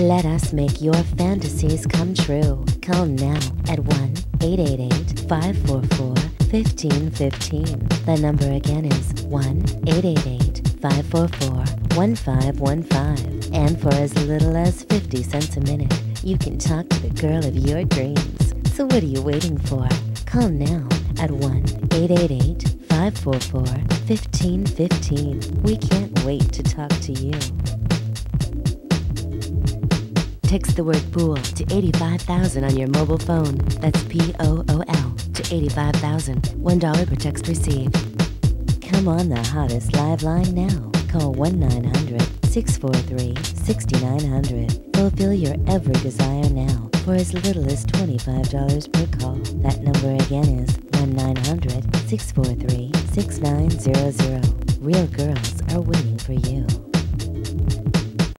Let us make your fantasies come true. Call now at 1 888 544 1515. The number again is 1 888 544 1515. And for as little as 50 cents a minute, you can talk to the girl of your dreams. So what are you waiting for? Call now at 1 888 544 1515. We can't wait to talk to you. Text the word pool to 85,000 on your mobile phone. That's P O O L to 85,000. $1 per text received. Come on the hottest live line now. Call 1 900 643 6900. Fulfill your every desire now for as little as $25 per call. That number again is 1 900 643 6900. Real girls are waiting for you.